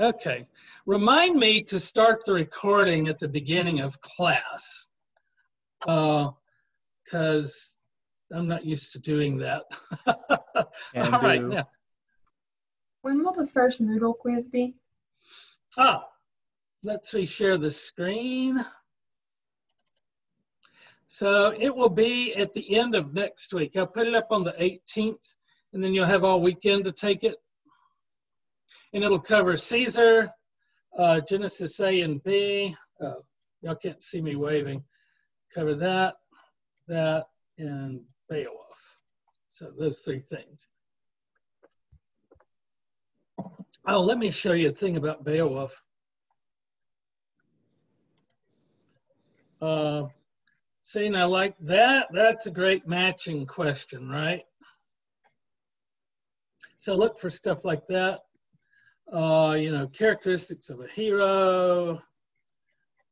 Okay. Remind me to start the recording at the beginning of class. Because uh, I'm not used to doing that. All right. Now. When will the first Moodle quiz be? Ah, let's reshare the screen. So it will be at the end of next week. I'll put it up on the 18th, and then you'll have all weekend to take it. And it'll cover Caesar, uh, Genesis A and B. Oh, y'all can't see me waving. Cover that, that, and Beowulf. So those three things. Oh, let me show you a thing about Beowulf. Uh, Seeing I like that, that's a great matching question, right? So look for stuff like that. Uh, you know, characteristics of a hero.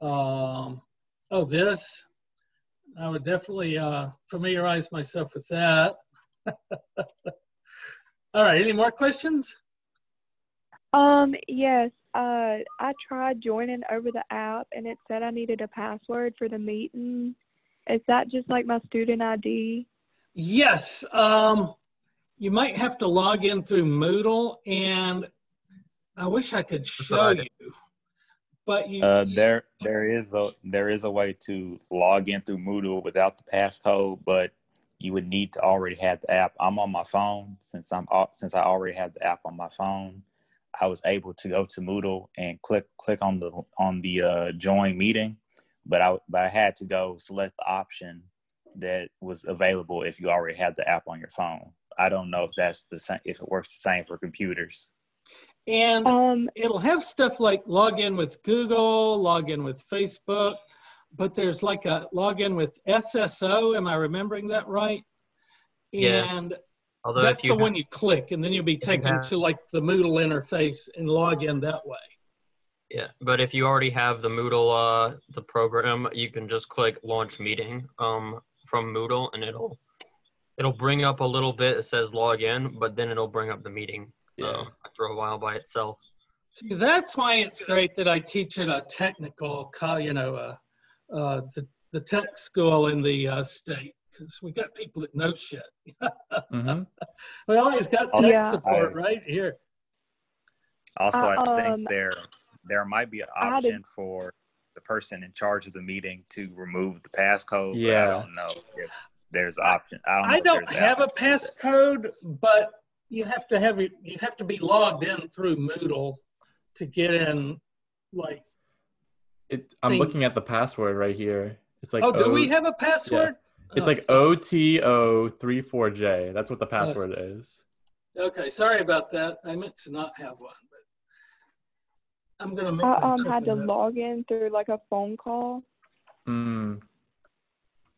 Um, oh, this. I would definitely uh, familiarize myself with that. All right, any more questions? Um, yes. Uh, I tried joining over the app and it said I needed a password for the meeting is that just like my student ID? Yes. Um, you might have to log in through Moodle, and I wish I could show you. But you, uh, there there is a there is a way to log in through Moodle without the passcode, but you would need to already have the app. I'm on my phone since I'm since I already have the app on my phone. I was able to go to Moodle and click click on the on the uh, join meeting, but I but I had to go select the option that was available if you already have the app on your phone. I don't know if that's the same if it works the same for computers. And um, it'll have stuff like log in with Google, log in with Facebook, but there's like a log in with SSO. Am I remembering that right? Yeah. And Although that's the have, one you click, and then you'll be taken have, to like the Moodle interface and log in that way. Yeah, but if you already have the Moodle, uh, the program, you can just click launch meeting um, from Moodle and it'll it'll bring up a little bit. It says log in, but then it'll bring up the meeting yeah. uh, after a while by itself. See, that's why it's great that I teach at a technical, you know, uh, uh, the, the tech school in the uh, state because we got people that know shit. mm-hmm. We always got tech yeah. support I, right here. Also, I uh, think um, they're there might be an option for the person in charge of the meeting to remove the passcode. Yeah. I don't know if there's option. I don't, I don't have a passcode, but you have to have it, you have to be logged in through Moodle to get in like it, I'm thing. looking at the password right here. It's like Oh, do o- we have a password? Yeah. It's oh, like OTO34J. That's what the password is. Okay, sorry about that. I meant to not have one. But I'm gonna make. I um had to log in through like a phone call. Hmm.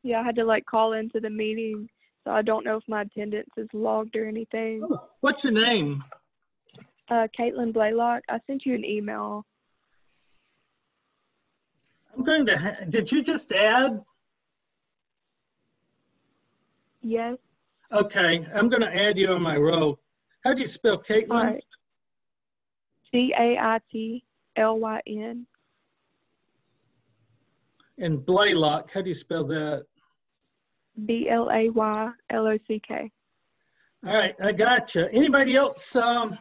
Yeah, I had to like call into the meeting, so I don't know if my attendance is logged or anything. Oh, what's your name? Uh, Caitlin Blaylock. I sent you an email. I'm going to. Did you just add? Yes. Okay, I'm going to add you on my row. How do you spell Caitlin? All right. C A I T L Y N. And Blaylock, how do you spell that? B L A Y L O C K. All right, I got you. Anybody else? Um,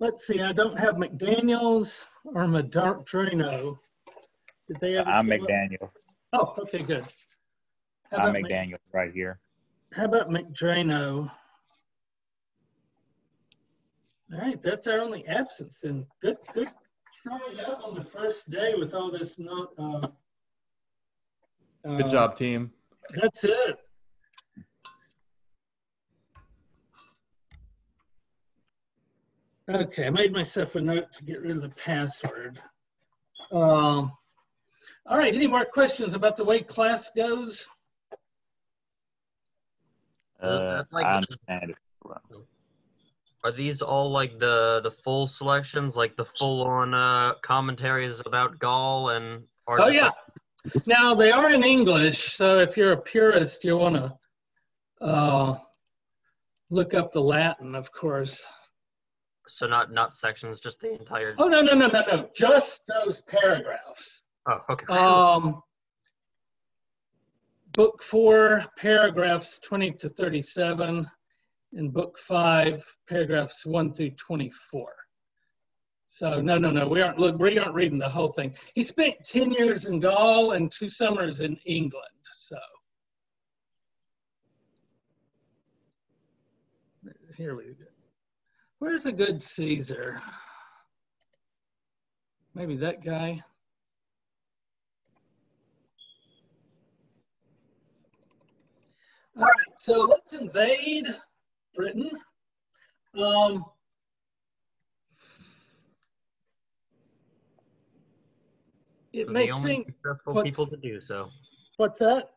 let's see. I don't have McDaniel's or Madrano. Did they ever? I'm McDaniel's. Up? Oh, okay, good. How I'm McDaniel's Mc, right here. How about McDrano? All right, that's our only absence then. Good, good showing up on the first day with all this not. Uh, good uh, job, team. That's it. Okay, I made myself a note to get rid of the password. Um, all right, any more questions about the way class goes? Uh, I understand. Are these all like the the full selections, like the full on uh, commentaries about Gaul and? Oh yeah. Like... now they are in English, so if you're a purist, you want to uh, look up the Latin, of course. So not not sections, just the entire. Oh no no no no no! Just those paragraphs. Oh, okay. Um, book four, paragraphs 20 to 37, and book five, paragraphs 1 through 24. So no, no, no, we aren't look, we aren't reading the whole thing. He spent 10 years in Gaul and two summers in England. So here we go. Where's a good Caesar? Maybe that guy. All right, so let's invade Britain. Um, it So may the only seem, successful what- people to do so. what's that?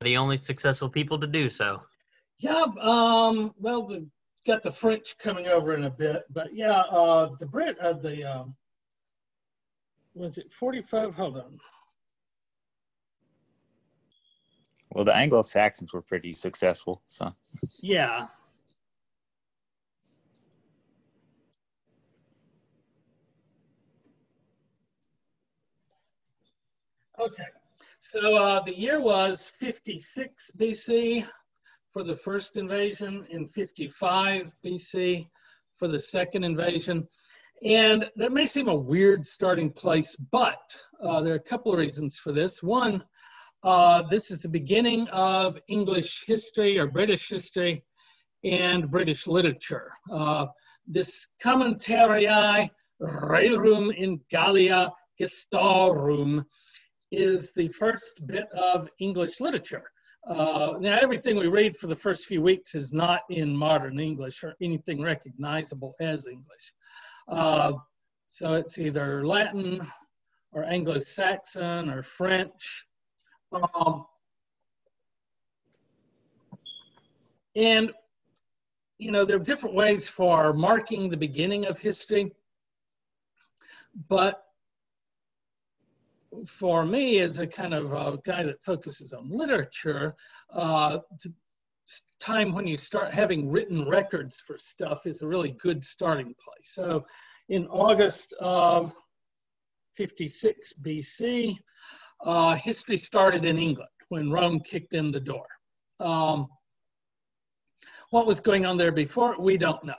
The only successful people to do so. Yeah, um, well, the, got the French coming over in a bit, but yeah, uh, the Brit, uh, the, um, was it 45? Hold on. Well, the Anglo Saxons were pretty successful. So Yeah. Okay, so uh, the year was 56 BC for the first invasion and 55 BC for the second invasion. And that may seem a weird starting place, but uh, there are a couple of reasons for this. One, uh, this is the beginning of English history or British history and British literature. Uh, this Commentarii Rerum in Gallia Gestorum is the first bit of English literature. Uh, now, everything we read for the first few weeks is not in modern English or anything recognizable as English. Uh, so it's either Latin or Anglo-Saxon or French. Um, and, you know, there are different ways for marking the beginning of history. But for me, as a kind of a guy that focuses on literature, uh, time when you start having written records for stuff is a really good starting place. So in August of 56 BC, uh, history started in England when Rome kicked in the door. Um, what was going on there before, we don't know.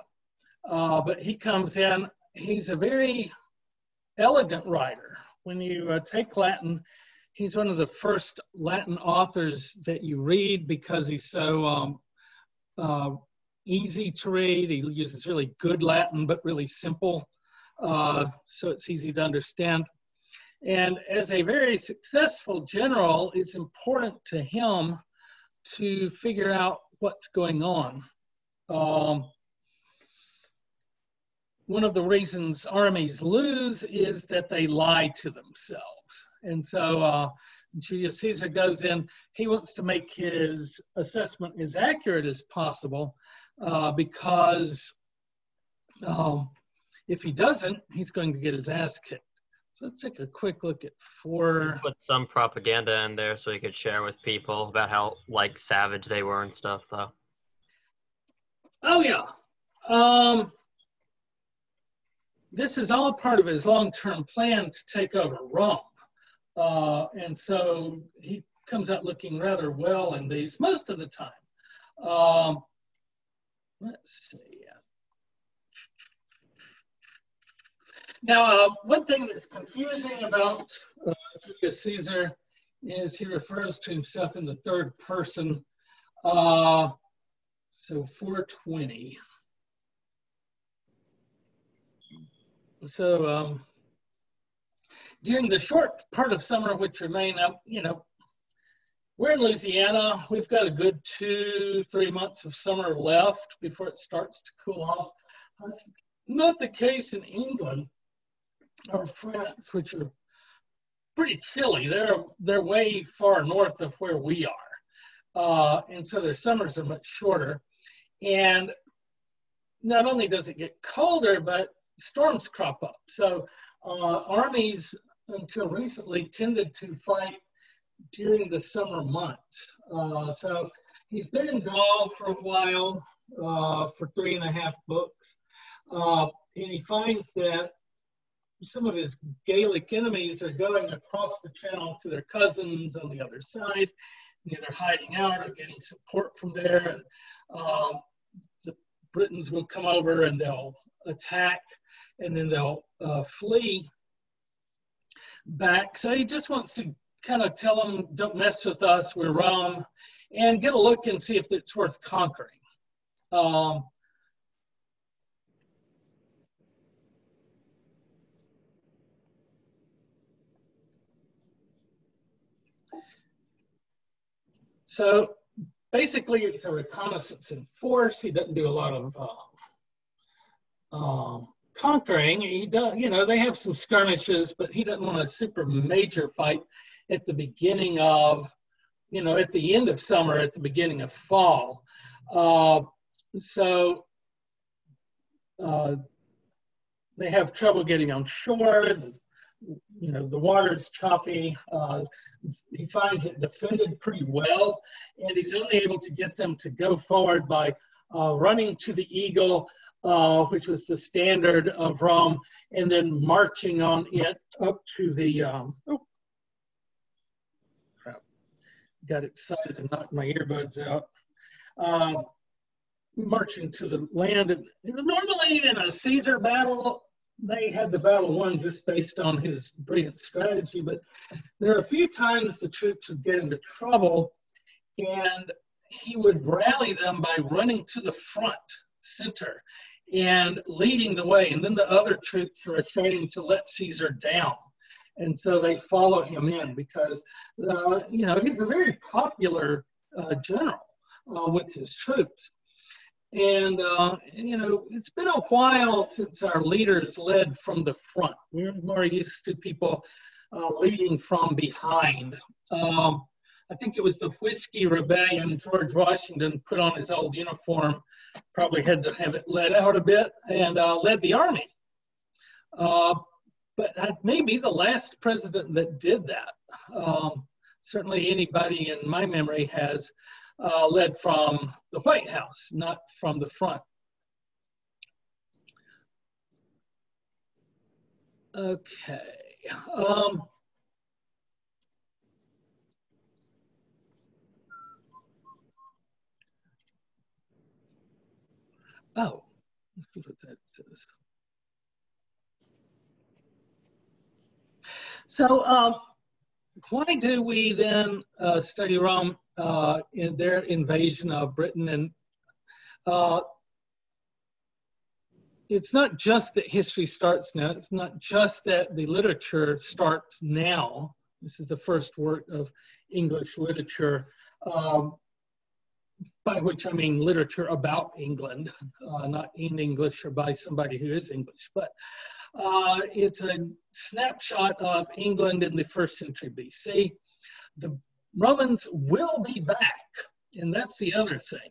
Uh, but he comes in, he's a very elegant writer. When you uh, take Latin, he's one of the first Latin authors that you read because he's so um, uh, easy to read. He uses really good Latin, but really simple, uh, so it's easy to understand. And as a very successful general, it's important to him to figure out what's going on. Um, one of the reasons armies lose is that they lie to themselves. And so uh, Julius Caesar goes in, he wants to make his assessment as accurate as possible uh, because um, if he doesn't, he's going to get his ass kicked. So let's take a quick look at four. Put some propaganda in there so he could share with people about how like savage they were and stuff though. Oh yeah. Um, this is all part of his long-term plan to take over Rome. Uh, and so he comes out looking rather well in these most of the time. Um, let's see. Now, uh, one thing that's confusing about uh, Julius Caesar is he refers to himself in the third person. Uh, so 420. So um, during the short part of summer which remain up, you know, we're in Louisiana. We've got a good two, three months of summer left before it starts to cool off. That's not the case in England or France, which are pretty chilly. They're they're way far north of where we are, uh, and so their summers are much shorter. And not only does it get colder, but storms crop up. So uh, armies until recently tended to fight during the summer months. Uh, so he's been in Gaul for a while, uh, for three and a half books. Uh, and he finds that some of his Gaelic enemies are going across the channel to their cousins on the other side, either hiding out or getting support from there. And uh, the Britons will come over and they'll attack, and then they'll uh, flee back. So he just wants to kind of tell them, don't mess with us, we're Rome, and get a look and see if it's worth conquering. Um, so basically, it's a reconnaissance in force. He doesn't do a lot of uh, um, conquering. He does, you know, they have some skirmishes, but he doesn't want a super major fight at the beginning of, you know, at the end of summer, at the beginning of fall. Uh, so uh, they have trouble getting on shore. You know, the water's choppy. Uh, he finds it defended pretty well, and he's only able to get them to go forward by uh, running to the Eagle, uh, which was the standard of Rome, and then marching on it up to the. Um, oh, crap! Got excited and knocked my earbuds out. Uh, marching to the land. And normally in a Caesar battle, they had the battle won just based on his brilliant strategy, but there are a few times the troops would get into trouble and he would rally them by running to the front center and leading the way. And then the other troops are trying to let Caesar down. And so they follow him in because, uh, you know, he's a very popular uh, general uh, with his troops. And, uh, you know, it's been a while since our leaders led from the front. We're more used to people uh, leading from behind. Um, I think it was the Whiskey Rebellion. George Washington put on his old uniform, probably had to have it let out a bit, and uh, led the army. Uh, but that may be the last president that did that. Um, certainly, anybody in my memory has uh, led from the White House, not from the front. Okay. Um, oh, let's see what that says. So, um, why do we then uh, study Rome uh, in their invasion of Britain. And uh, it's not just that history starts now, it's not just that the literature starts now. This is the first work of English literature, um, by which I mean literature about England, uh, not in English or by somebody who is English, but uh, it's a snapshot of England in the first century BC. The Romans will be back, and that's the other thing.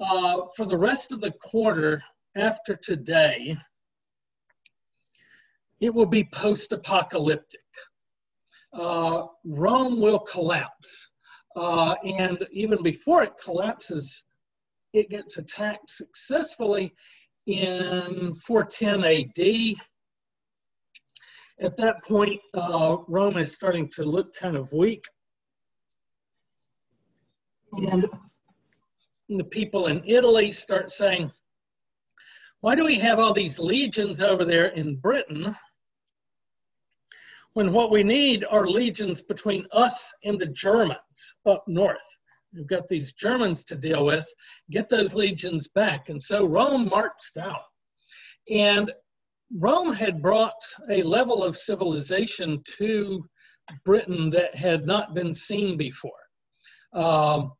Uh, for the rest of the quarter after today, it will be post apocalyptic. Uh, Rome will collapse. Uh, and even before it collapses, it gets attacked successfully in 410 AD. At that point, uh, Rome is starting to look kind of weak. And the people in Italy start saying, why do we have all these legions over there in Britain when what we need are legions between us and the Germans up north? We've got these Germans to deal with, get those legions back. And so Rome marched out. And Rome had brought a level of civilization to Britain that had not been seen before. Um,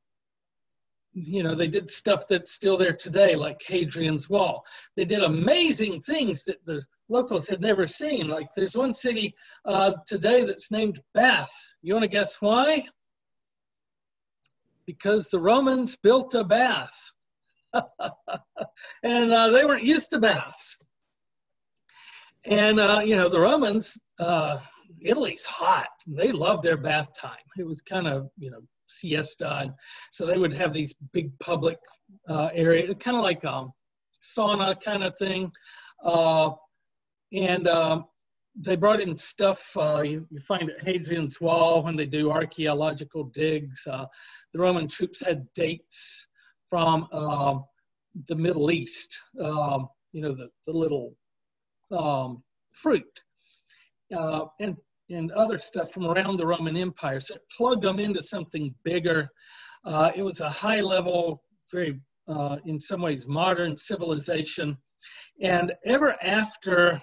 you know, they did stuff that's still there today, like Hadrian's Wall. They did amazing things that the locals had never seen. Like there's one city uh, today that's named Bath. You want to guess why? Because the Romans built a bath. and uh, they weren't used to baths. And, uh, you know, the Romans, uh, Italy's hot. They loved their bath time. It was kind of, you know, siesta. And so they would have these big public uh, area, kind of like um, sauna kind of thing. Uh, and um, they brought in stuff uh, you, you, find at Hadrian's Wall when they do archaeological digs. Uh, the Roman troops had dates from um, the Middle East, um, you know, the, the little um, fruit uh, and, and other stuff from around the Roman Empire. So it plugged them into something bigger. Uh, it was a high level, very, uh, in some ways, modern civilization. And ever after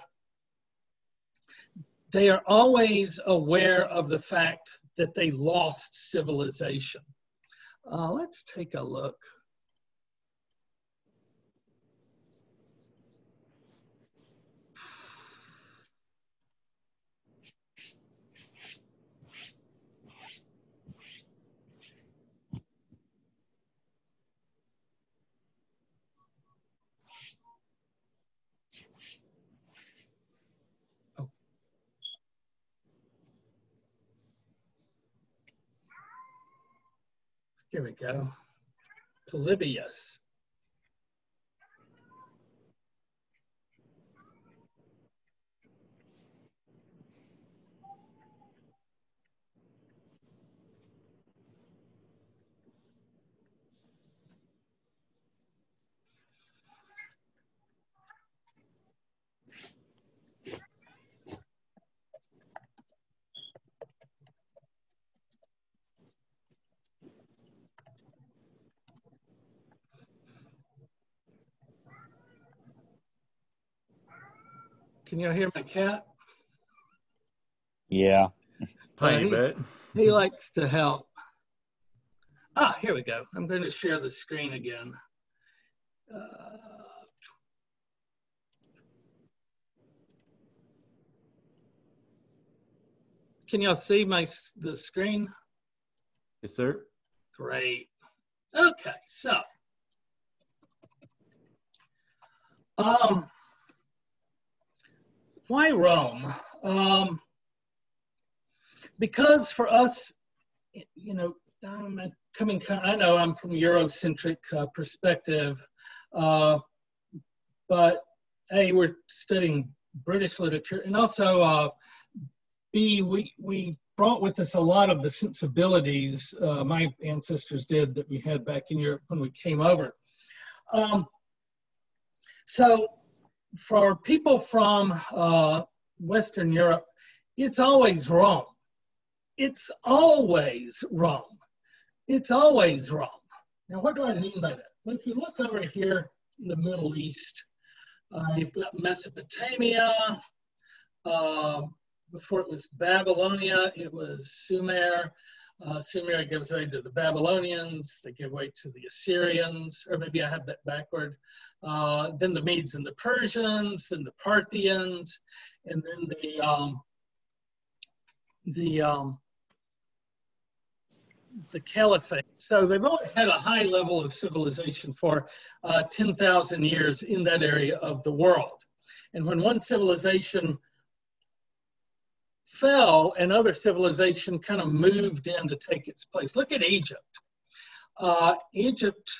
they are always aware of the fact that they lost civilization. Uh, let's take a look. Here we go. Polybius. Can y'all hear my cat? Yeah. Tiny he, bit. He likes to help. Ah, here we go. I'm going to share the screen again. Uh, can y'all see my the screen? Yes, sir. Great. Okay, so um why Rome? Um, because for us, you know, I'm coming. I know I'm from Eurocentric uh, perspective, uh, but a we're studying British literature, and also uh, b we we brought with us a lot of the sensibilities uh, my ancestors did that we had back in Europe when we came over. Um, so for people from uh, Western Europe, it's always Rome. It's always Rome. It's always Rome. Now, what do I mean by that? Well, if you look over here in the Middle East, uh, you've got Mesopotamia. Uh, before it was Babylonia, it was Sumer. Uh, Sumer gives way to the Babylonians. They give way to the Assyrians, or maybe I have that backward. Uh, then the Medes and the Persians, then the Parthians, and then the um, the um, the caliphate. So they've always had a high level of civilization for uh, 10,000 years in that area of the world. And when one civilization fell, and other civilization kind of moved in to take its place. Look at Egypt. Uh, Egypt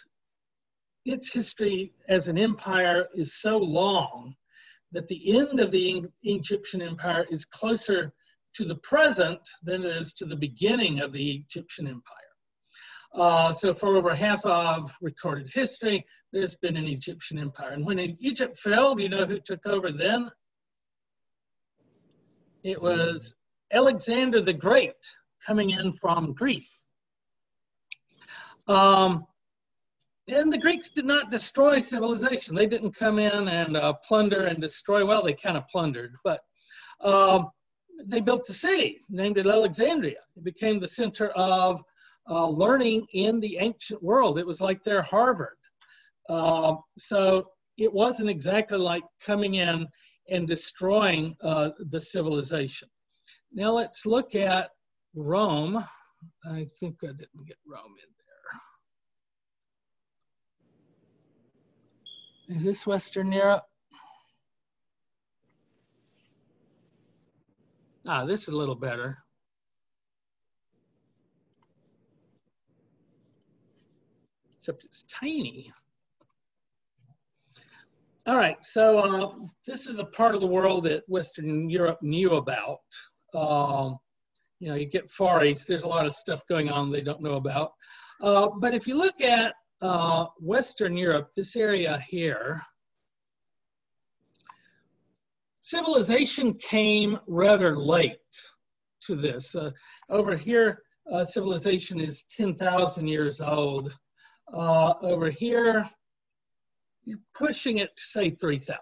its history as an empire is so long that the end of the Egyptian empire is closer to the present than it is to the beginning of the Egyptian empire. Uh, so for over half of recorded history, there's been an Egyptian empire. And when Egypt fell, do you know who took over then? It was Alexander the Great coming in from Greece. Um, and the Greeks did not destroy civilization. They didn't come in and uh, plunder and destroy. Well, they kind of plundered, but um, they built a city named it Alexandria. It became the center of uh, learning in the ancient world. It was like their Harvard. Uh, so it wasn't exactly like coming in and destroying uh, the civilization. Now let's look at Rome. I think I didn't get Rome in there. Is this Western Europe? Ah, this is a little better. Except it's tiny. All right, so uh, this is the part of the world that Western Europe knew about. Um, you know, you get Far East, there's a lot of stuff going on they don't know about. Uh, but if you look at uh, Western Europe, this area here, civilization came rather late to this. Uh, over here, uh, civilization is 10,000 years old. Uh, over here, pushing it to say 3,000.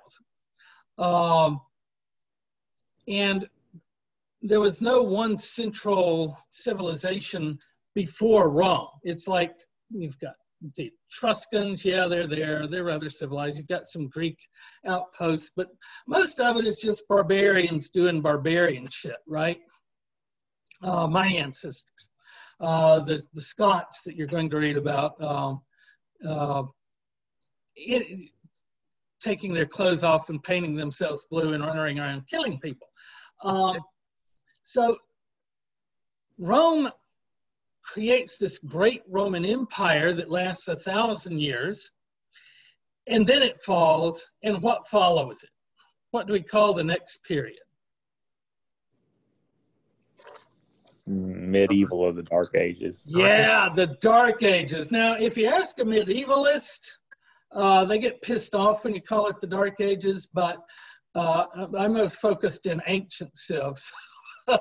Um, and there was no one central civilization before Rome. It's like you've got the Etruscans, yeah, they're there. They're rather civilized. You've got some Greek outposts, but most of it is just barbarians doing barbarian shit, right? Uh, my ancestors, uh, the, the Scots that you're going to read about, um, uh, it, taking their clothes off and painting themselves blue and running around killing people. Um, so Rome creates this great Roman Empire that lasts a thousand years, and then it falls, and what follows it? What do we call the next period? Medieval or the Dark Ages. Yeah, the Dark Ages. Now, if you ask a medievalist, uh, they get pissed off when you call it the Dark Ages, but uh, I'm focused in ancient civs.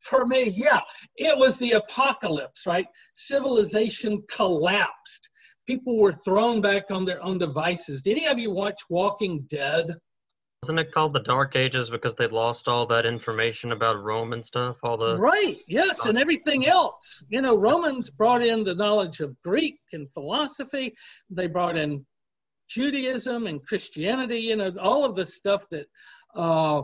for me, yeah, it was the apocalypse, right? Civilization collapsed. People were thrown back on their own devices. Did any of you watch Walking Dead? Wasn't it called the Dark Ages because they lost all that information about Rome and stuff? All the right, yes, and everything else. You know, Romans brought in the knowledge of Greek and philosophy. They brought in Judaism and Christianity. You know, all of the stuff that uh,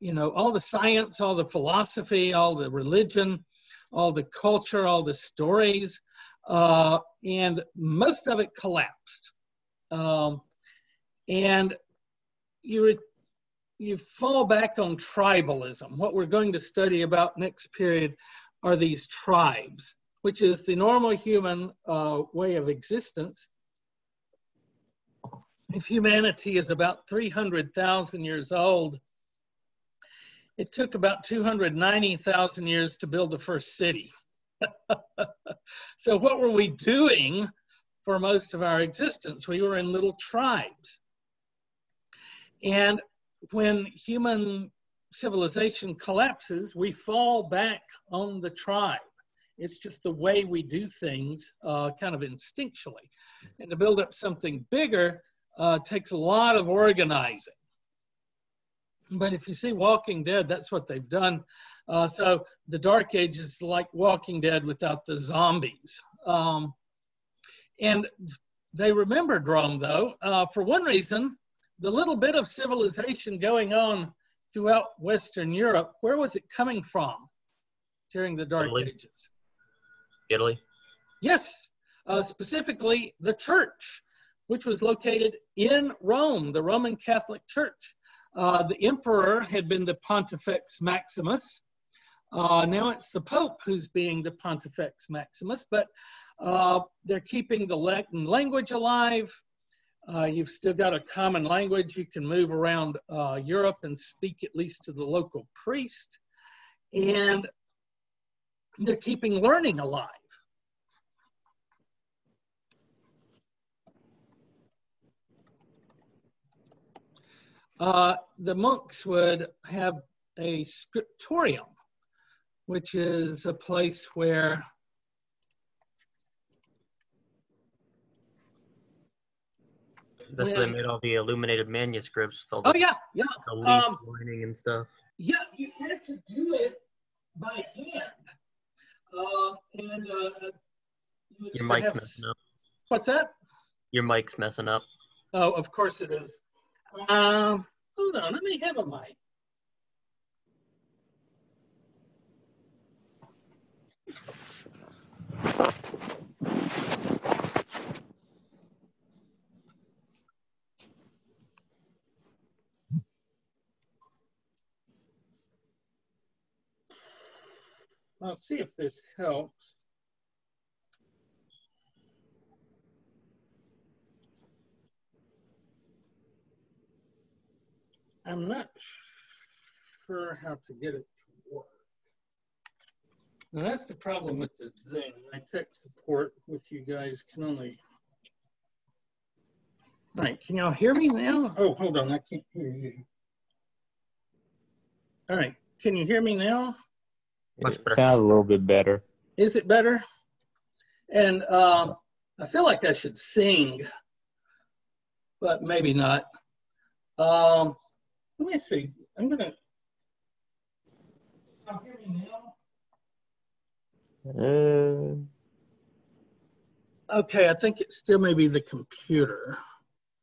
you know, all the science, all the philosophy, all the religion, all the culture, all the stories, uh, and most of it collapsed. Um, and you you fall back on tribalism. What we're going to study about next period are these tribes, which is the normal human uh, way of existence. If humanity is about 300,000 years old, it took about 290,000 years to build the first city. so, what were we doing for most of our existence? We were in little tribes. And when human civilization collapses, we fall back on the tribe. It's just the way we do things, uh, kind of instinctually. And to build up something bigger uh, takes a lot of organizing. But if you see Walking Dead, that's what they've done. Uh, so the Dark Age is like Walking Dead without the zombies. Um, and they remembered Rome, though, uh, for one reason, the little bit of civilization going on throughout Western Europe, where was it coming from during the Dark Italy. Ages? Italy. Yes, uh, specifically the church, which was located in Rome, the Roman Catholic Church. Uh, the emperor had been the Pontifex Maximus. Uh, now it's the Pope who's being the Pontifex Maximus, but uh, they're keeping the Latin language alive. Uh, you've still got a common language. You can move around uh, Europe and speak at least to the local priest. And they're keeping learning alive. uh, the monks would have a scriptorium, which is a place where That's where they made all the illuminated manuscripts. All the, oh yeah, yeah, the leaf um, lining and stuff. yeah. You had to do it by hand, uh, and uh, you Your mic's s- messing up. What's that? Your mic's messing up. Oh, of course it is. Um, hold on, let me have a mic. I'll see if this helps. I'm not sure how to get it to work. Now that's the problem with the Zoom. My tech support with you guys can only. All right, can y'all hear me now? Oh, hold on, I can't hear you. All right, can you hear me now? Much better. Sounds a little bit better. Is it better? And um, I feel like I should sing, but maybe not. Um, let me see. I'm gonna. Y'all hear me now? Uh, Okay, I think it still may be the computer.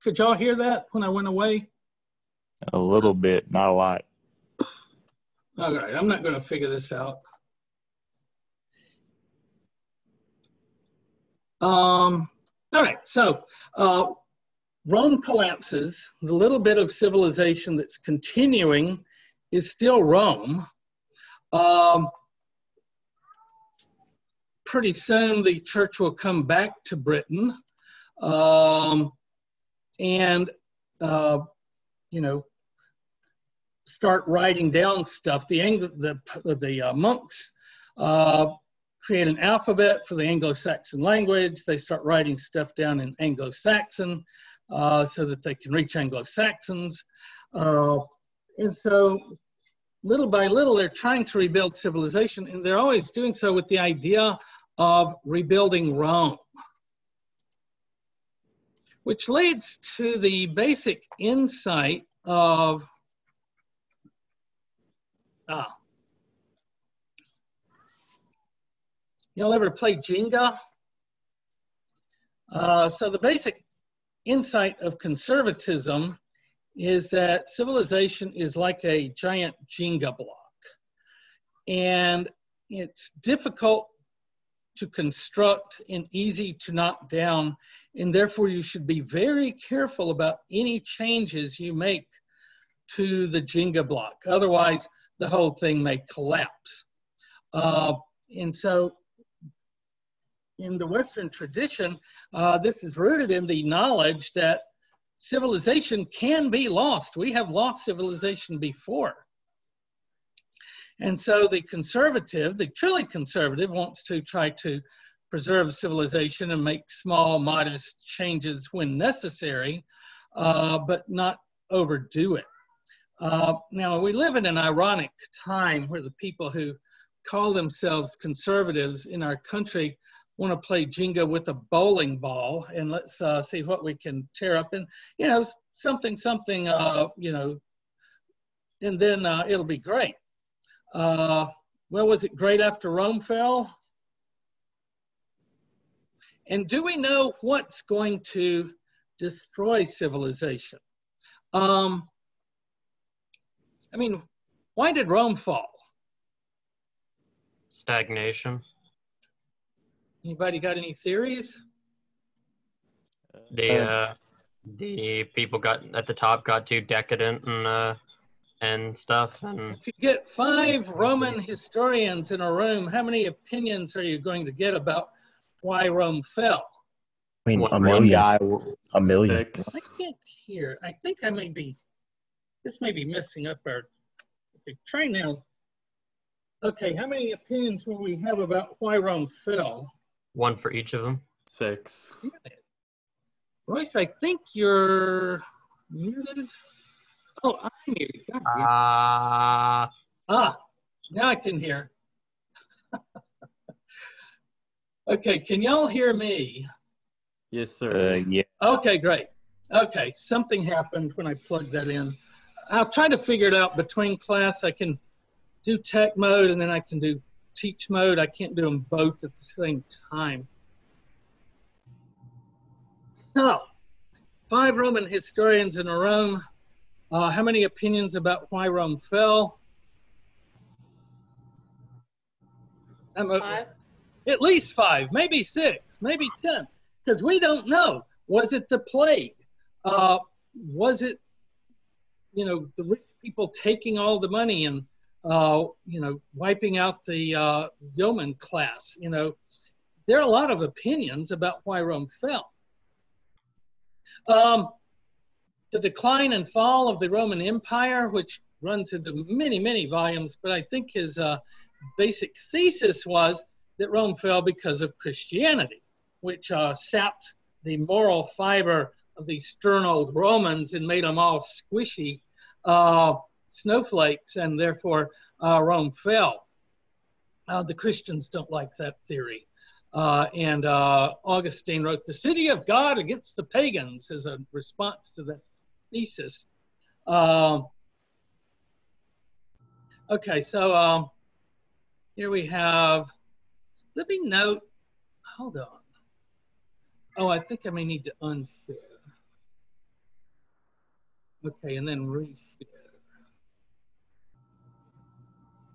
Could y'all hear that when I went away? a little bit, not a lot. All right, I'm not going to figure this out. Um, all right, so uh, Rome collapses. The little bit of civilization that's continuing is still Rome. Um, pretty soon the church will come back to Britain. Um, and, uh, you know, start writing down stuff. The Ang- the the uh, monks uh, create an alphabet for the Anglo-Saxon language. They start writing stuff down in Anglo-Saxon uh, so that they can reach Anglo-Saxons. Uh, and so, little by little, they're trying to rebuild civilization, and they're always doing so with the idea of rebuilding Rome. Which leads to the basic insight of Ah. Y'all ever play Jenga? Uh, so the basic insight of conservatism is that civilization is like a giant Jenga block. And it's difficult to construct and easy to knock down. And therefore you should be very careful about any changes you make to the Jenga block. Otherwise, the whole thing may collapse. Uh, and so, in the Western tradition, uh, this is rooted in the knowledge that civilization can be lost. We have lost civilization before. And so, the conservative, the truly conservative, wants to try to preserve civilization and make small, modest changes when necessary, uh, but not overdo it. Uh, now, we live in an ironic time where the people who call themselves conservatives in our country want to play Jenga with a bowling ball and let's uh, see what we can tear up and, you know, something, something, uh, you know, and then uh, it'll be great. Uh, well, was it great after Rome fell? And do we know what's going to destroy civilization? Um, I mean, why did Rome fall? Stagnation. Anybody got any theories? The uh, the people got at the top got too decadent and uh, and stuff and If you get five Roman historians in a room, how many opinions are you going to get about why Rome fell? I mean, One a One million. guy, will- A million. I can't hear. I think I may be, this may be messing up our, okay, try now. Okay, how many opinions will we have about why Rome fell? one for each of them. Six. Royce, I think you're muted. Oh, I'm muted. God damn. Ah, Ah, now I can hear. okay, can y'all hear me? Yes, uh, sir. yeah. Okay, great. Okay, something happened when I plugged that in. I'll try to figure it out between class. I can do tech mode and then I can do teach mode. I can't do them both at the same time. So, five Roman historians in Rome. Uh, how many opinions about why Rome fell? Five. at least five, maybe six, maybe ten, because we don't know. Was it the plague? Uh, was it, you know, the rich people taking all the money and, uh, you know, wiping out the uh, yeoman class? You know, there are a lot of opinions about why Rome fell. Um, the decline and fall of the Roman Empire, which runs into many, many volumes, but I think his uh, basic thesis was that Rome fell because of Christianity, which uh, sapped the moral fiber these stern old Romans and made them all squishy uh, snowflakes, and therefore uh, Rome fell. Uh, the Christians don't like that theory. Uh, and uh, Augustine wrote, The city of God against the pagans as a response to that thesis. Uh, okay, so um, here we have, let me note, hold on. Oh, I think I may need to unfit. Okay, and then refit.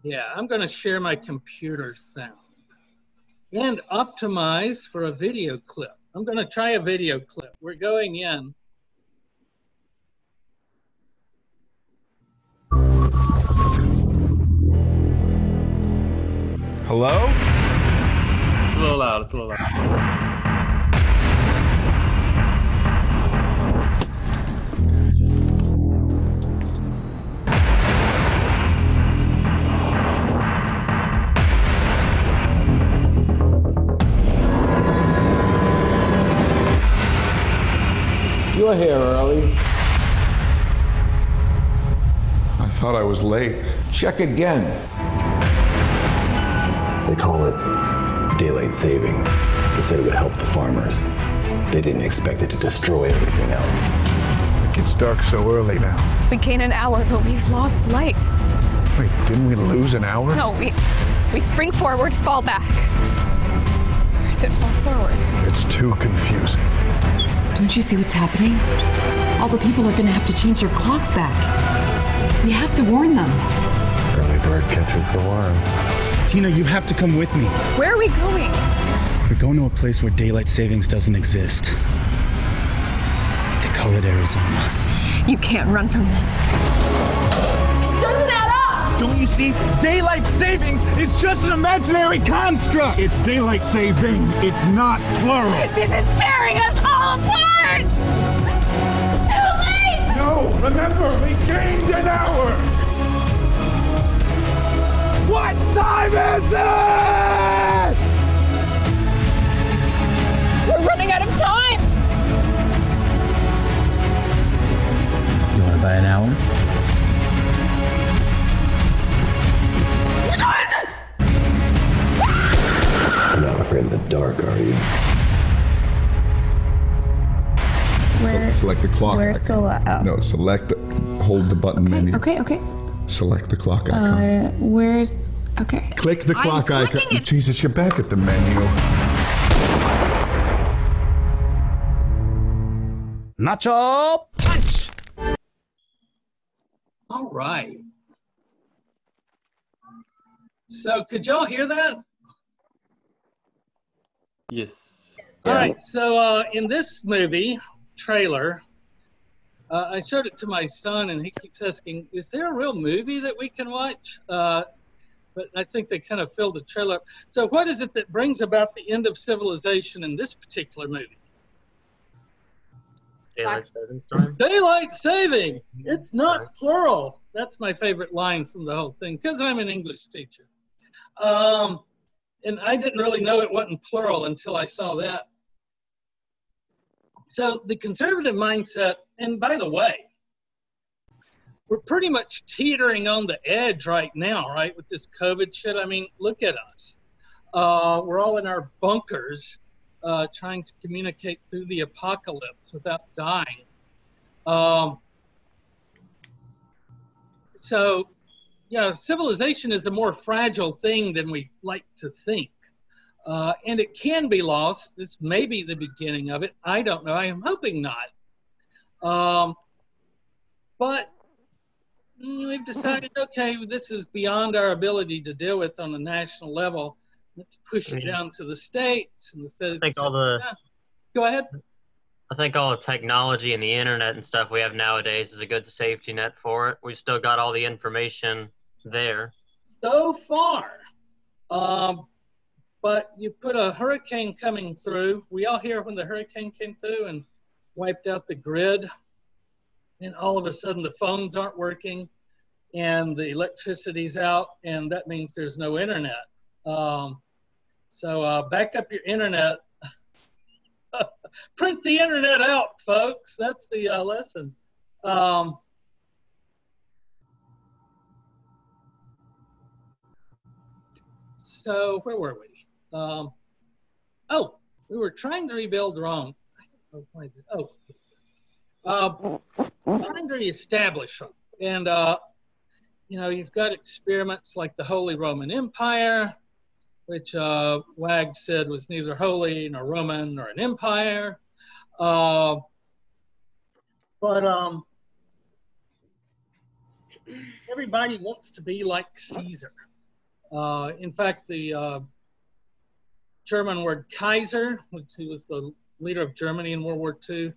Yeah, I'm going to share my computer sound and optimize for a video clip. I'm going to try a video clip. We're going in. Hello? It's a little loud. It's a little loud. You're here early. I thought I was late. Check again. They call it daylight savings. They said it would help the farmers. They didn't expect it to destroy everything else. It gets dark so early now. We gained an hour, but we've lost light. Wait, didn't we lose an hour? No, we we spring forward, fall back. Or is it fall forward? It's too confusing. Don't you see what's happening? All the people are gonna have to change their clocks back. We have to warn them. Early bird catches the worm. Tina, you have to come with me. Where are we going? We're going to a place where daylight savings doesn't exist. They call it Arizona. You can't run from this. It doesn't add up! Don't you see? Daylight savings is just an imaginary construct. It's daylight saving. It's not plural. This is tearing us all apart! Too late! No, remember, we gained an hour. What time is it? We're running out of time! You want to buy an hour? You're not afraid of the dark, are you? So select the clock. Where icon. select? Oh. No, select. Hold the button menu. Okay, okay. Select the clock icon. Uh, where's? Okay. Click the I'm clock icon. it. Jesus, you're back at the menu. Nacho punch. All right. So could y'all hear that? Yes. All right. So uh, in this movie trailer, uh, I showed it to my son, and he keeps asking, "Is there a real movie that we can watch?" Uh, but I think they kind of filled the trailer. up. So what is it that brings about the end of civilization in this particular movie? Daylight savings time. Daylight saving. It's not plural. That's my favorite line from the whole thing because I'm an English teacher. Um, and I didn't really know it wasn't plural until I saw that. So the conservative mindset, and by the way, we're pretty much teetering on the edge right now, right, with this COVID shit. I mean, look at us. Uh, we're all in our bunkers uh, trying to communicate through the apocalypse without dying. Um, so, yeah, civilization is a more fragile thing than we like to think. Uh, and it can be lost. This may be the beginning of it. I don't know. I am hoping not. Um, but we've decided, okay, this is beyond our ability to deal with on a national level. Let's push it down to the states and the I feds. think all the. Go ahead. I think all the technology and the internet and stuff we have nowadays is a good safety net for it. We've still got all the information there. so far. Um, but you put a hurricane coming through. We all hear when the hurricane came through and wiped out the grid. and all of a sudden the phones aren't working and the electricity's out and that means there's no internet. Um, so uh, back up your internet. Print the internet out folks. That's the uh, lesson. Um, so where were we um, oh we were trying to rebuild Rome oh uh, trying to reestablish them and uh, you know, you've got experiments like the Holy Roman Empire, which uh, Wag said was neither holy nor Roman nor an empire. Uh, but um, everybody wants to be like Caesar. Uh, in fact, the uh, German word Kaiser, which he was the leader of Germany in World War II,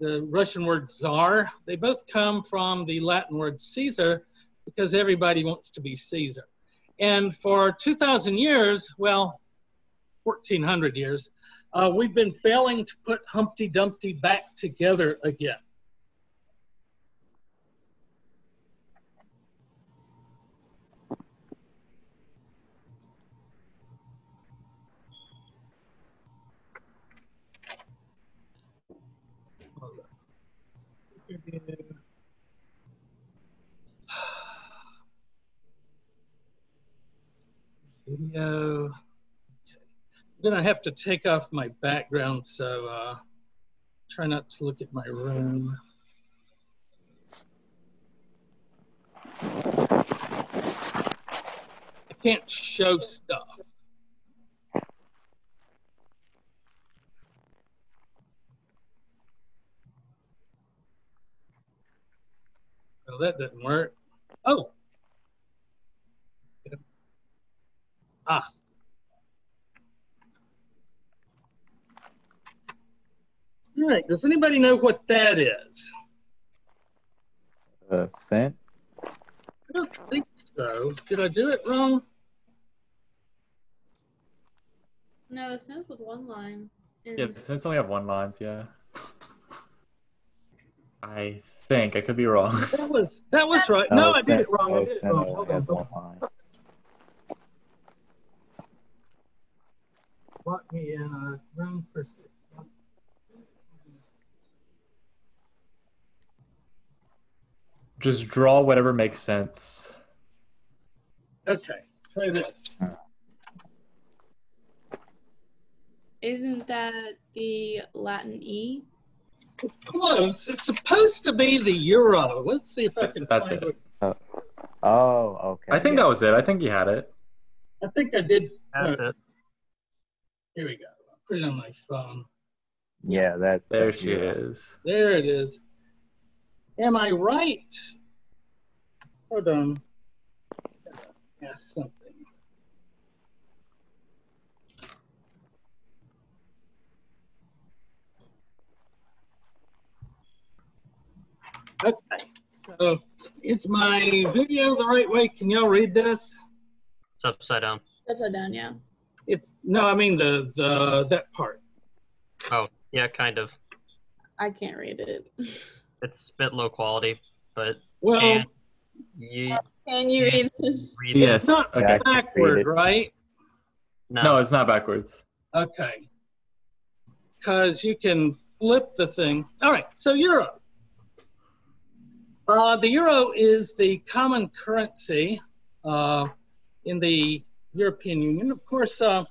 the Russian word Tsar, they both come from the Latin word Caesar, because everybody wants to be Caesar. And for 2,000 years, well, 1,400 years, uh, we've been failing to put Humpty Dumpty back together again. Video. I'm gonna have to take off my background, so uh, try not to look at my room. I can't show stuff. Well, that didn't work. Oh, Ah. All right. Does anybody know what that is? A cent? I don't think so. Did I do it wrong? No, the cents with one line. And Yeah, the cents only have one lines, yeah. I think I could be wrong. That was that was right. No, I did it wrong. I did it wrong. Hold on. Hold on. Lock me in a room for six months. Just draw whatever makes sense. Okay, try this. Isn't that the Latin E? It's close. It's supposed to be the euro. Let's see if I can That's find it. it. Oh, okay. I think that was it. I think you had it. I think I did. That's uh, it. Here we go. I'll put it on my phone. Yeah, that. There that's she you. is. There it is. Am I right? Hold on. Ask something. Okay, so is my video the right way? Can y'all read this? It's upside down. Upside down, yeah. It's no, I mean the the that part. Oh, yeah, kind of. I can't read it. It's a bit low quality, but Well, can you Can you read this? read Yes. it's not Okay. backward, it. right? No. No, it's not backwards. Okay. Because you can flip the thing. All right, so euro. Uh, the euro is the common currency uh, in the European Union. Of course, uh,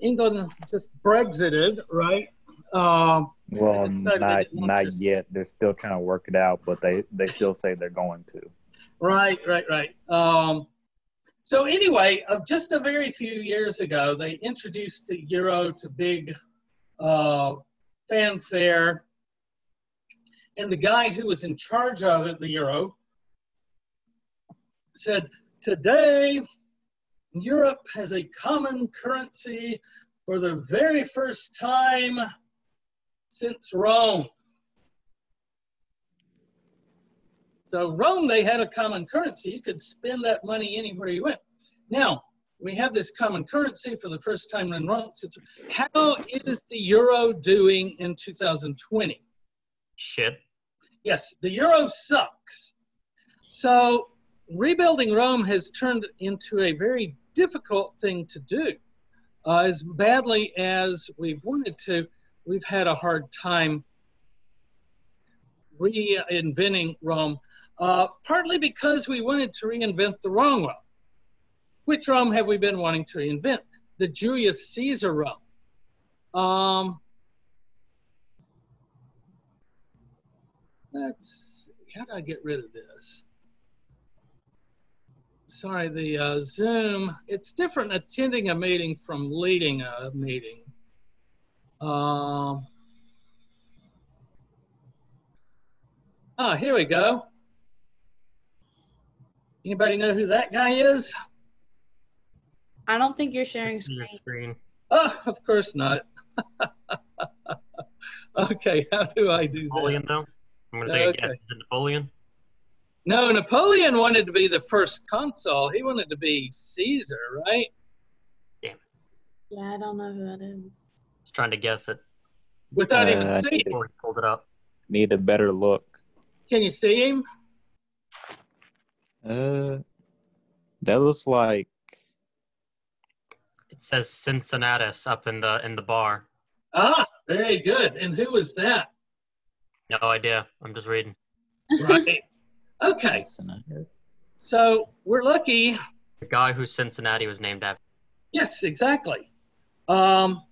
England just Brexited, right? Um, Well, not not yet. They're still trying to work it out, but they they still say they're going to. Right, right, right. Um, so anyway, uh, just a very few years ago, they introduced the euro to big uh, fanfare, and the guy who was in charge of it, the euro, said, "Today, Europe has a common currency for the very first time since Rome." So Rome, they had a common currency. You could spend that money anywhere you went. Now, we have this common currency for the first time in Rome. How is the euro doing in 2020? shit. Yes, the euro sucks. So rebuilding Rome has turned into a very difficult thing to do. Uh, as badly as we've wanted to, we've had a hard time reinventing Rome, uh, partly because we wanted to reinvent the wrong Rome. Which Rome have we been wanting to reinvent? The Julius Caesar Rome. Um, let's see, how do I get rid of this? Sorry, the uh, Zoom, it's different attending a meeting from leading a meeting. Um, ah, here we go. Anybody know who that guy is? I don't think you're sharing screen. screen. Oh, of course not. okay, how do I do that? Napoleon, though? I'm going to take a guess. Okay. Is it Napoleon? No, Napoleon wanted to be the first consul. He wanted to be Caesar, right? Damn. Yeah, I don't know who that is. Just trying to guess it. Without Uh, even I seeing need, him. Before he pulled it up. need a better look. Can you see him? Uh, that looks like It says Cincinnatus up in the in the bar. Ah, very good. And who was that? No idea. I'm just reading. Right. Okay. So we're lucky. The guy who Cincinnati was named after. Yes, exactly. Um,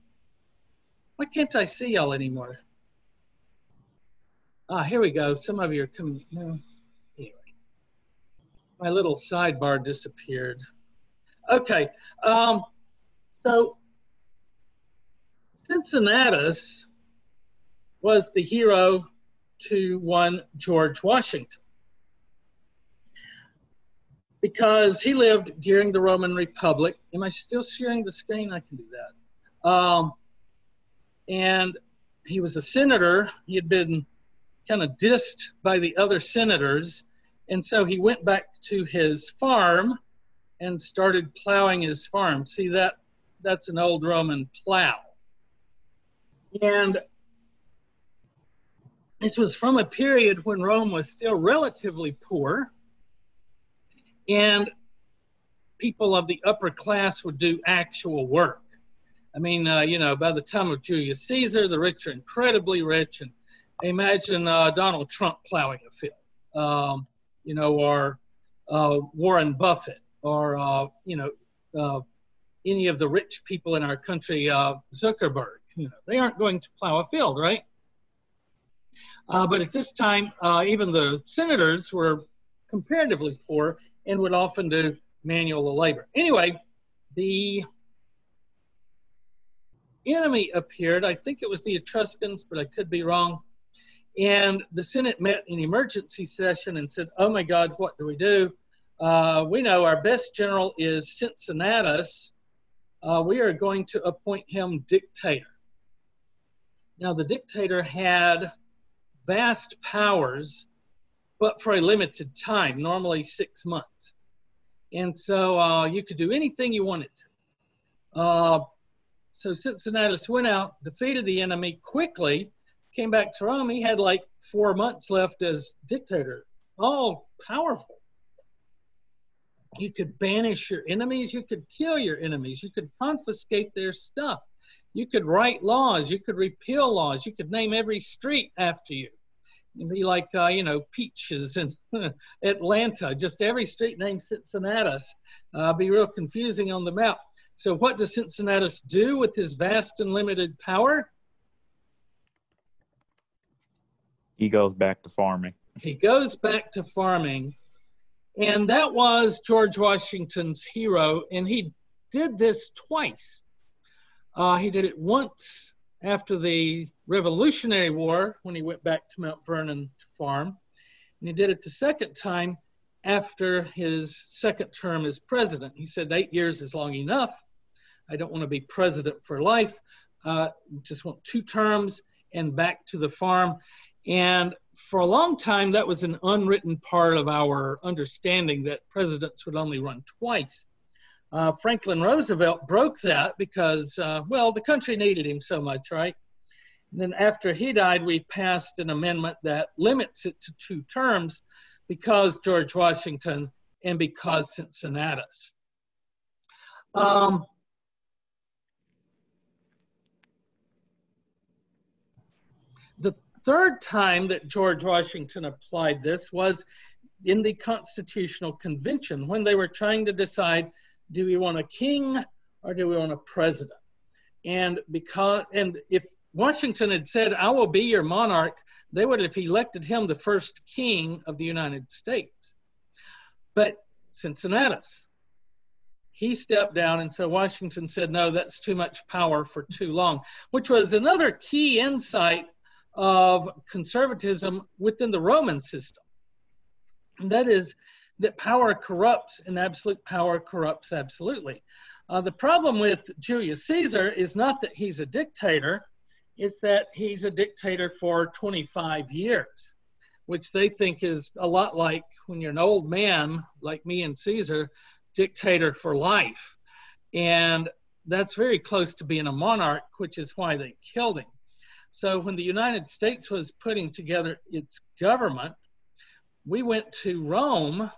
why can't I see y'all anymore? Ah, here we go. Some of you are coming. No. Anyway, my little sidebar disappeared. Okay. Um, so Cincinnatus was the hero to one George Washington because he lived during the Roman Republic. Am I still sharing the screen? I can do that. Um, and he was a senator. He had been kind of dissed by the other senators. And so he went back to his farm and started plowing his farm. See that? That's an old Roman plow. And this was from a period when Rome was still relatively poor, and people of the upper class would do actual work. I mean, uh, you know, by the time of Julius Caesar, the rich are incredibly rich, and imagine uh, Donald Trump plowing a field, um, you know, or uh, Warren Buffett, or uh, you know, uh, any of the rich people in our country, uh, Zuckerberg. You know, they aren't going to plow a field, right? But at this time, even the senators were comparatively poor and would often do manual labor. Anyway, the enemy appeared. I think it was the Etruscans, but I could be wrong. And the Senate met in emergency session and said, Oh my God, what do we do? Uh, we know our best general is Cincinnatus. Uh, we are going to appoint him dictator. Now, the dictator had vast powers, but for a limited time, normally six months. And so uh, you could do anything you wanted. Uh, so Cincinnatus went out, defeated the enemy quickly, came back to Rome. He had like four months left as dictator, all powerful. You could banish your enemies, you could kill your enemies, you could confiscate their stuff, you could write laws, you could repeal laws, you could name every street after you. It'd be like, uh, you know, Peachtree in Atlanta, just every street named Cincinnatus. Uh, be real confusing on the map. So, what does Cincinnatus do with his vast and limited power? he goes back to farming. He goes back to farming. And that was George Washington's hero. And he did this twice. Uh, he did it once after the Revolutionary War when he went back to Mount Vernon to farm. And he did it the second time after his second term as president. He said, Eight years is long enough. I don't want to be president for life. Uh, just want two terms and back to the farm. And for a long time, that was an unwritten part of our understanding that presidents would only run twice. Uh, Franklin Roosevelt broke that because, uh, well, the country needed him so much, right? And then after he died, we passed an amendment that limits it to two terms because George Washington and because Cincinnatus. Um, the third time that George Washington applied this was in the Constitutional Convention when they were trying to decide do we want a king or do we want a president? And because and if Washington had said, I will be your monarch, they would have elected him the first king of the United States. But Cincinnatus, he stepped down, and so Washington said, No, that's too much power for too long, which was another key insight of conservatism within the Roman system. And that is that power corrupts and absolute power corrupts absolutely. Uh, the problem with Julius Caesar is not that he's a dictator, it's that he's a dictator for 25 years, which they think is a lot like when you're an old man, like me and Caesar, dictator for life. And that's very close to being a monarch, which is why they killed him. So when the United States was putting together its government, we went to Rome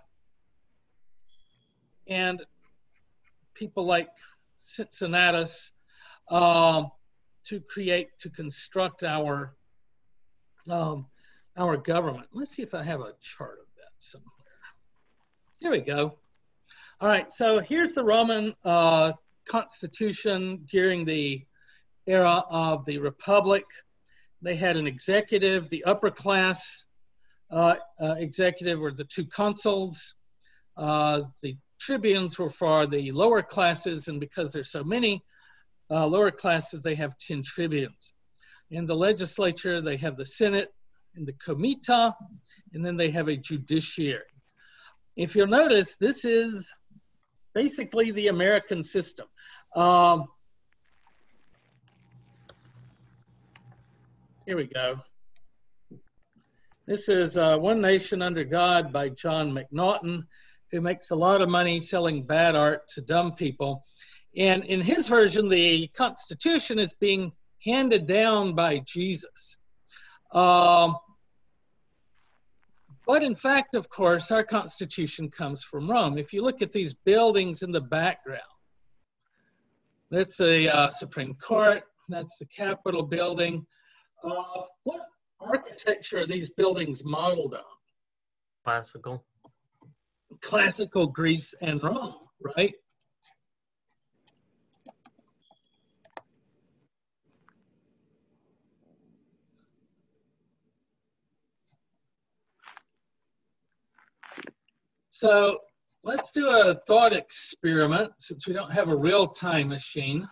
and people like Cincinnatus uh, to create, to construct our um, our government. Let's see if I have a chart of that somewhere. Here we go. All right, so here's the Roman uh, constitution during the era of the Republic. They had an executive, the upper class uh, uh, executive were the two consuls. Uh, the tribunes were for the lower classes, and because there's so many uh, lower classes, they have 10 tribunes. In the legislature, they have the Senate and the Comitia, and then they have a judiciary. If you'll notice, this is basically the American system. Um, here we go. This is uh, One Nation Under God by Jon McNaughton, who makes a lot of money selling bad art to dumb people. And in his version, the Constitution is being handed down by Jesus. Um, but in fact, of course, our Constitution comes from Rome. If you look at these buildings in the background, that's the uh, Supreme Court, that's the Capitol building. Uh, what architecture are these buildings modeled on? Classical. Classical Greece and Rome, right? So let's do a thought experiment since we don't have a real time machine.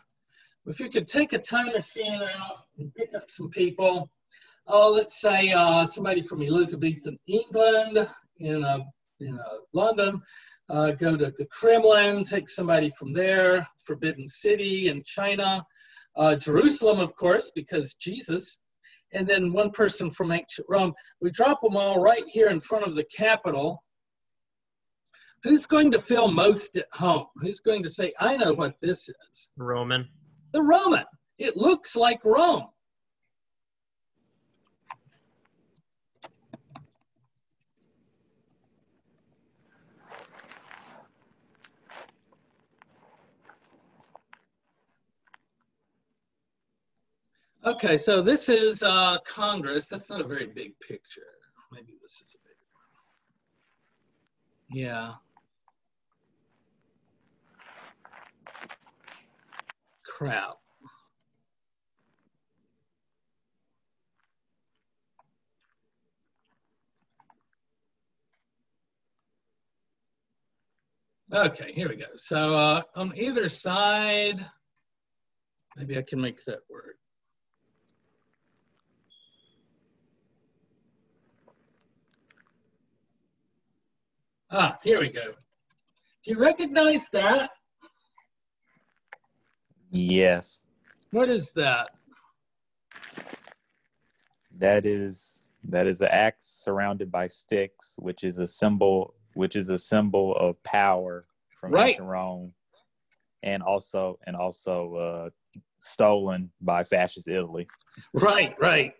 If you could take a time machine out and pick up some people, oh, let's say uh, somebody from Elizabethan England in, uh, in uh, London, uh, go to the Kremlin, take somebody from there, Forbidden City in China, uh, Jerusalem, of course, because Jesus, and then one person from ancient Rome. We drop them all right here in front of the Capitol Who's going to feel most at home? Who's going to say, I know what this is? Roman. The Roman. It looks like Rome. Okay, so this is uh, Congress. That's not a very big picture. Maybe this is a big one. Yeah. crap. Okay, here we go. So uh, on either side, maybe I can make that work. Ah, here we go. Do you recognize that? Yes. What is that? That is that is an axe surrounded by sticks, which is a symbol which is a symbol of power from right. ancient Rome. And also and also uh stolen by fascist Italy. Right, right.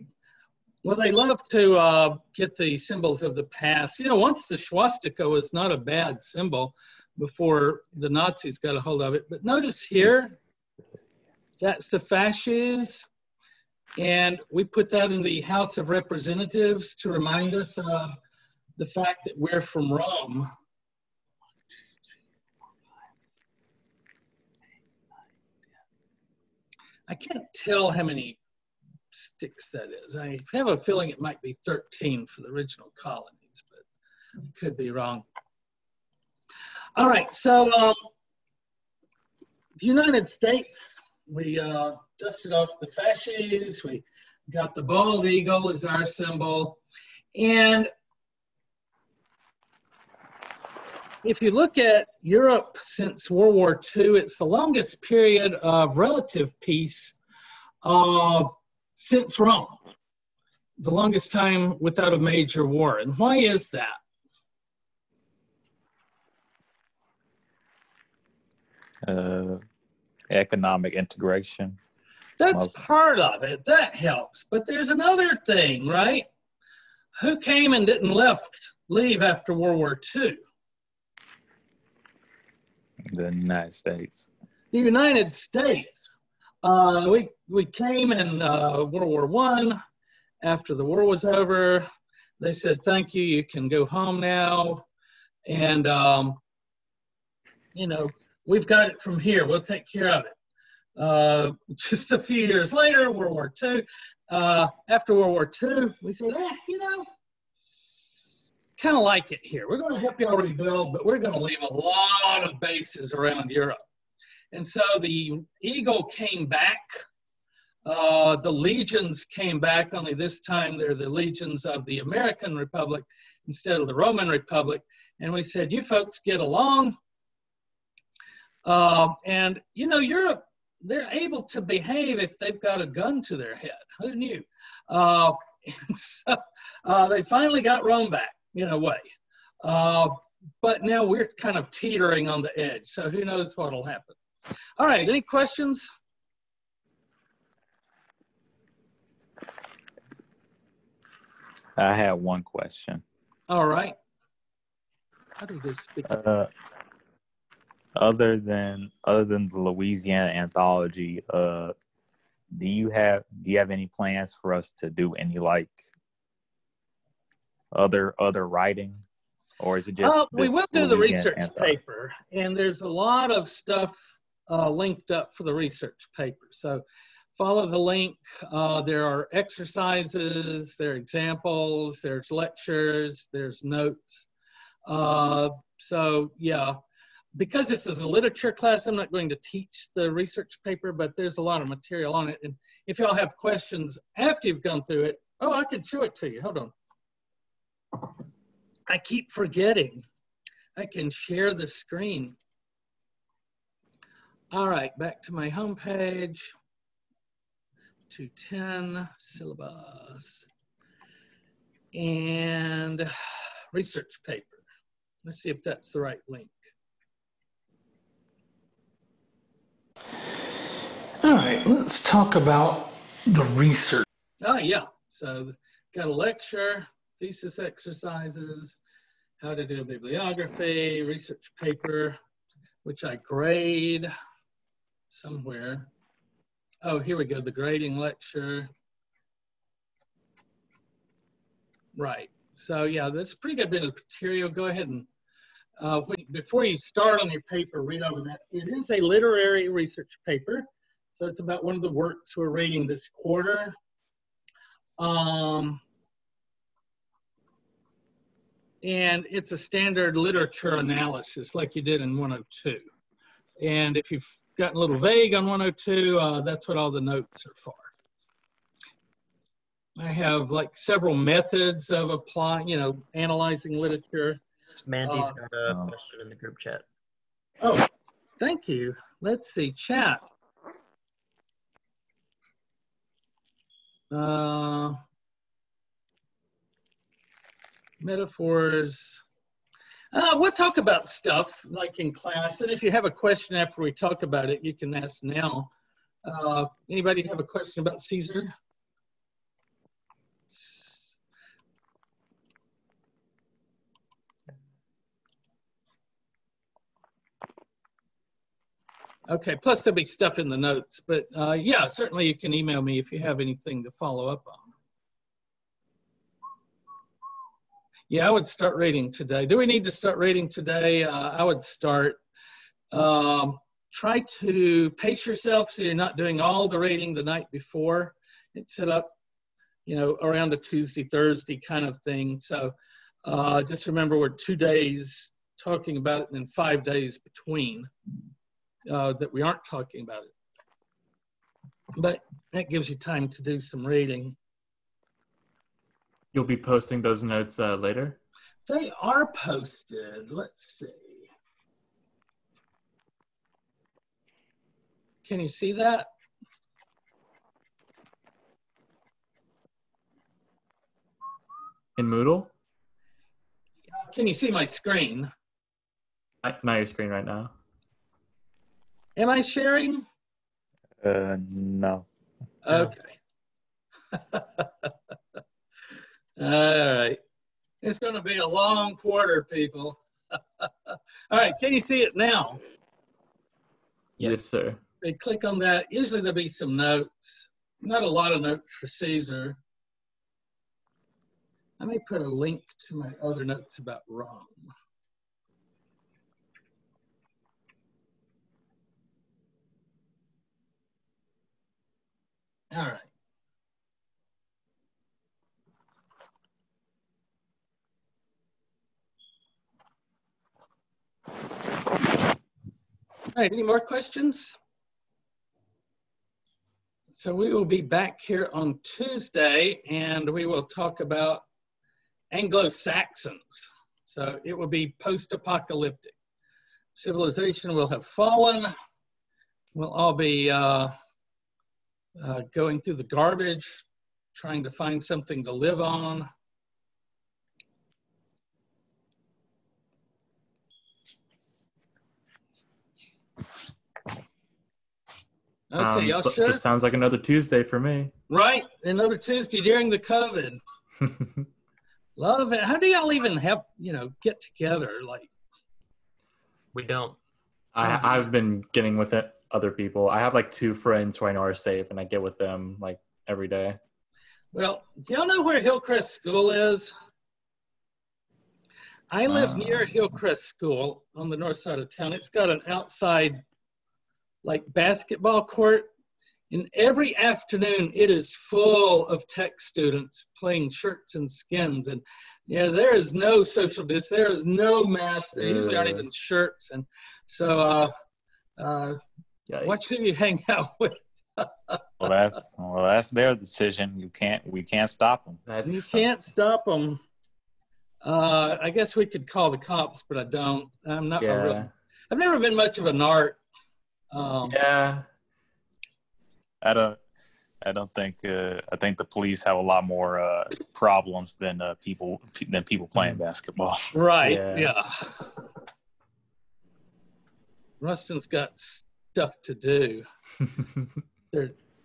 Well, they love to uh, get the symbols of the past. You know, once the swastika was not a bad symbol before the Nazis got a hold of it. But notice here, that's the fasces. And we put that in the House of Representatives to remind us of the fact that we're from Rome. I can't tell how many sticks that is. I have a feeling it might be 13 for the original colonies, but could be wrong. All right, so um, the United States, we uh, dusted off the fasces, we got the bald eagle as our symbol, and if you look at Europe since World War II, it's the longest period of relative peace uh, since Rome, the longest time without a major war. And why is that? Uh, economic integration. That's Most- part of it. That helps. But there's another thing, right? Who came and didn't left leave after World War II? The United States. the United States. Uh, we we came in uh, World War One. After the war was over, they said, "Thank you. You can go home now." And um, you know, we've got it from here. We'll take care of it. Uh, just a few years later, World War Two. Uh, after World War Two, we said, eh, you know, kind of like it here. We're going to help you all rebuild, but we're going to leave a lot of bases around Europe. And so the Eagle came back. Uh, the legions came back, only this time they're the legions of the American Republic instead of the Roman Republic. And we said, you folks get along. Uh, and, you know, Europe, they're able to behave if they've got a gun to their head. Who knew? Uh, so uh, they finally got Rome back in a way. Uh, but now we're kind of teetering on the edge. So who knows what'll happen. All right, any questions? I have one question. All right. How do they speak? Uh, other than other than the Louisiana anthology, uh, do you have do you have any plans for us to do any like other other writing, or is it just Uh, we will do the research anthology? paper, and there's a lot of stuff uh, linked up for the research paper. So follow the link. Uh, there are exercises, there are examples, there's lectures, there's notes. Uh, so yeah, because this is a literature class, I'm not going to teach the research paper, but there's a lot of material on it. And if y'all have questions after you've gone through it, oh, I can show it to you. Hold on. I keep forgetting. I can share the screen. All right, back to my home page. 210 syllabus and research paper. Let's see if that's the right link. All right, let's talk about the research. Oh, yeah. So, got a lecture, thesis exercises, how to do a bibliography, research paper, which I grade somewhere. Oh, here we go, the grading lecture. Right. So, yeah, that's a pretty good bit of material. Go ahead and, uh, when, before you start on your paper, read over that. It is a literary research paper. So it's about one of the works we're reading this quarter. Um, and it's a standard literature analysis like you did in 102. And if you've gotten a little vague on 102, uh, that's what all the notes are for. I have like several methods of applying, you know, analyzing literature. Mandy's Uh, got a question in the group chat. Oh, thank you. Let's see, chat. Uh, metaphors. Uh, we'll talk about stuff like in class, and if you have a question after we talk about it, you can ask now. Uh, anybody have a question about Caesar? Okay, plus there'll be stuff in the notes, but uh, yeah, certainly you can email me if you have anything to follow up on. Yeah, I would start reading today. Do we need to start reading today? Uh, I would start. Um, try to pace yourself so you're not doing all the reading the night before. It's set up, you know, around a Tuesday, Thursday kind of thing. So uh, just remember we're two days talking about it and then five days between uh, that we aren't talking about it. But that gives you time to do some reading. You'll be posting those notes uh, later? They are posted. Let's see. Can you see that? In Moodle? Can you see my screen? Not your screen right now. Am I sharing? Uh, no. Okay. All right. It's going to be a long quarter, people. All right. Can you see it now? Yes, sir. They click on that. Usually there'll be some notes. Not a lot of notes for Caesar. Let me put a link to my other notes about Rome. All right. All right, any more questions? So we will be back here on Tuesday and we will talk about Anglo-Saxons. So it will be post-apocalyptic. Civilization will have fallen. We'll all be uh, uh, going through the garbage, trying to find something to live on. Okay, Um, y'all so- sure? Just sounds like another Tuesday for me. Right, another Tuesday during the COVID. Love it. How do y'all even have, you know, get together? Like, We don't. I, I've been getting with it, other people. I have like two friends who I know are safe, and I get with them like every day. well, do y'all know where Hillcrest School is? I live Uh. near Hillcrest School on the north side of town. It's got an outside, like, basketball court. And every afternoon, it is full of tech students playing shirts and skins. And yeah, there is no social distance. There is no masks. There usually aren't even shirts. And so, uh, uh, watch who you hang out with. Well, that's well, that's their decision. You can't. We can't stop them. You can't stop them. Uh, I guess we could call the cops, but I don't. I'm not. a real- Yeah. I've never been much of an art. Um, yeah. I don't. I don't think. Uh, I think the police have a lot more uh, problems than uh, people than people playing basketball. Right. Yeah. Yeah. Ruston's got stuff to do.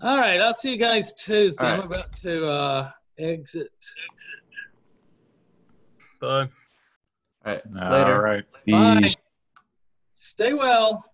All right. I'll see you guys Tuesday. All I'm about to uh, exit. Bye. All right. Later. right. Bye. Stay well.